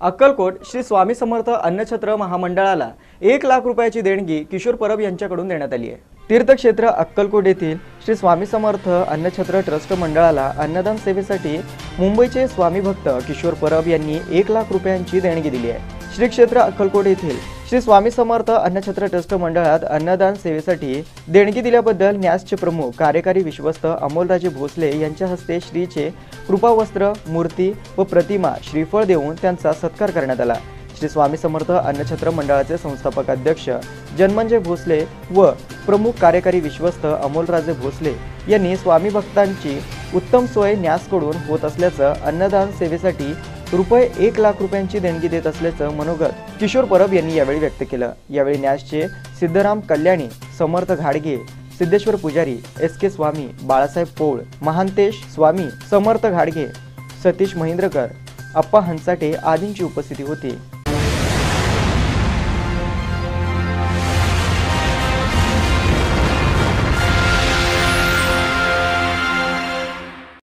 अक्कलकोट श्री स्वामी समर्थ अन्नछत्र महामंडळाला एक लाख रुपयाची देणगी किशोर परब यांच्याकडून देण्यात आली आहे. तीर्थक्षेत्र अक्कलकोट येथील श्री स्वामी समर्थ अन्नछत्र ट्रस्ट मंडळाला अन्नदान सेवेसाठी मुंबईचे स्वामी भक्त किशोर परब यांनी एक लाख रुपयांची देणगी दिली आहे. श्री क्षेत्र अक्कलकोट येथील श्री स्वामी समर्थ अन्नछत्र ट्रस्ट मंडळात अन्नदान सेवेसाठी देणगी दिल्याबद्दल न्यासचे प्रमुख कार्यकारी विश्वस्त अमोलराजे भोसले यांच्या हस्ते श्रीचे कृपावस्त्र मूर्ती व प्रतिमा श्रीफळ देऊन त्यांचा सत्कार करण्यात आला. श्री स्वामी समर्थ अन्नछत्र मंडळाचे संस्थापक अध्यक्ष जन्मंजय भोसले व प्रमुख कार्यकारी विश्वस्त अमोलराजे भोसले यांनी स्वामी भक्तांची उत्तम सोय न्यासकडून होत असल्याचं अन्नदान सेवेसाठी रुपये एक लाख रुपयांची देणगी देत असल्याचं मनोगत किशोर परब यांनी यावेळी व्यक्त केलं. यावेळी न्यासचे सिद्धराम कल्याणी समर्थ घाडगे सिद्धेश्वर पुजारी एस के स्वामी बाळासाहेब पोळ महांतेश स्वामी समर्थ घाडगे सतीश महेंद्रकर अप्पा हंसाटे आदींची उपस्थिती होती.